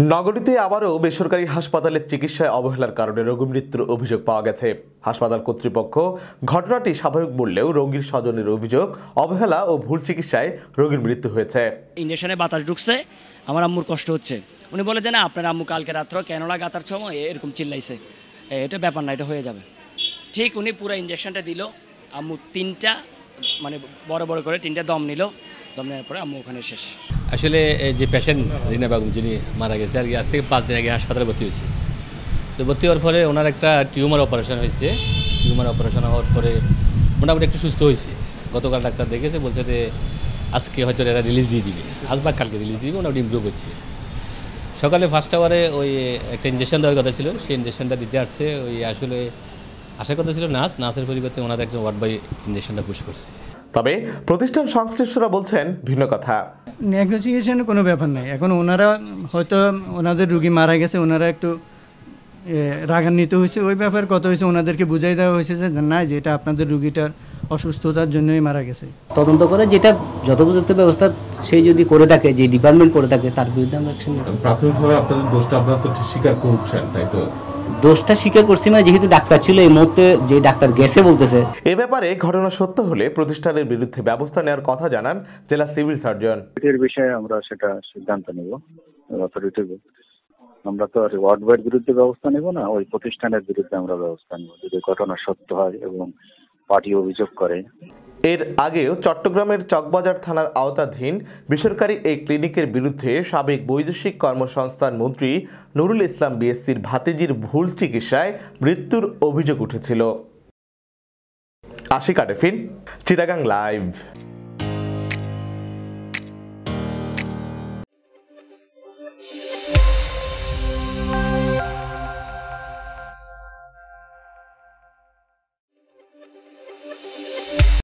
নগরীতে আবারও বেসরকারি হাসপাতালের চিকিৎসায় অবহেলার কারণে রোগী মৃত্যুর অভিযোগ পাওয়া গেছে। হাসপাতাল কর্তৃপক্ষ ঘটনাটি স্বাভাবিক বললেও রোগীর স্বজনের অভিযোগ, অবহেলা ও ভুল চিকিৎসায় রোগীর মৃত্যু হয়েছে। ইঞ্জেকশনে বাতাস ঢুকছে, আমার আম্মুর কষ্ট হচ্ছে। উনি বলে যে, না, আপনার আম্মু কালকে রাত্র কেনলা গাতার সময় এরকম চিল্লাইছে। এটা ব্যাপার না, এটা হয়ে যাবে। ঠিক উনি পুরো ইঞ্জেকশনটা দিল, আম্মু তিনটা মানে বড় বড় করে তিনটা দম নিল। দম পরে আম্মু ওখানে শেষ। আসলে যে পেশেন্ট রিনা বেগম, যিনি মারা গেছে, আর কি, আজ থেকে পাঁচ দিন আগে হাসপাতালে ভর্তি হয়েছে। তো ভর্তি হওয়ার পরে ওনার একটা টিউমার অপারেশন হয়েছে। টিউমার অপারেশন হওয়ার পরে মোটামুটি একটু সুস্থ হয়েছে। গতকাল ডাক্তার দেখেছে, বলছে যে আজকে হয়তো এরা রিলিজ দিয়ে দিবে। আজ বা কালকে রিলিজ দিবে, মোটামুটি ইমপ্রুভ হচ্ছে। সকালে ফার্স্ট আওয়ারে ওই একটা ইঞ্জেকশন দেওয়ার কথা ছিল। সেই ইঞ্জেকশনটা দিতে আসছে। ওই আসলে আসার কথা ছিল নার্স। নার্সের পরিবর্তে ওনাদের একজন ওয়ার্ড বাই ইঞ্জেকশনটা পুশ করছে। তবে প্রতিষ্ঠান সংশ্লিষ্টরা বলছেন ভিন্ন কথা। নেগোসিয়েশনের কোনো ব্যাপার নাই। এখন ওনারা হয়তো ওনাদের রুগী মারা গেছে ওনারা একটু রাগান্বিত হয়েছে। ওই ব্যাপার কত হয়েছে ওনাদেরকে বুঝাই দেওয়া হয়েছে যে না যে এটা আপনাদের রুগীটার অসুস্থতার জন্যই মারা গেছে। তদন্ত করে যেটা যথোপযুক্ত ব্যবস্থা সেই যদি করে থাকে যে ডিপার্টমেন্ট করে থাকে তার বিরুদ্ধে আমরা অ্যাকশন প্রাথমিকভাবে আপনাদের দোষটা আপনারা তো স্বীকার করছেন তাই তো? দোষটা স্বীকার করছি মানে যেহেতু ডাক্তার ছিল এই মুহূর্তে যে ডাক্তার গেছে বলতেছে। এ ব্যাপারে ঘটনা সত্য হলে প্রতিষ্ঠানের বিরুদ্ধে ব্যবস্থা নেওয়ার কথা জানান জেলা সিভিল সার্জন। এর বিষয়ে আমরা সেটা সিদ্ধান্ত নেব অথরিটি আমরা তো আর ওয়ার্ড ওয়াইড বিরুদ্ধে ব্যবস্থা নেব না ওই প্রতিষ্ঠানের বিরুদ্ধে আমরা ব্যবস্থা নেব যদি ঘটনা সত্য হয় এবং পার্টি অভিযোগ করে। এর আগেও চট্টগ্রামের চকবাজার থানার আওতাধীন বেসরকারি এই ক্লিনিকের বিরুদ্ধে সাবেক বৈদেশিক কর্মসংস্থান মন্ত্রী নুরুল ইসলাম বিএসসির ভাতিজির ভুল চিকিৎসায় মৃত্যুর অভিযোগ উঠেছিল। আশিক আরেফিন, চিটাগাং লাইভ।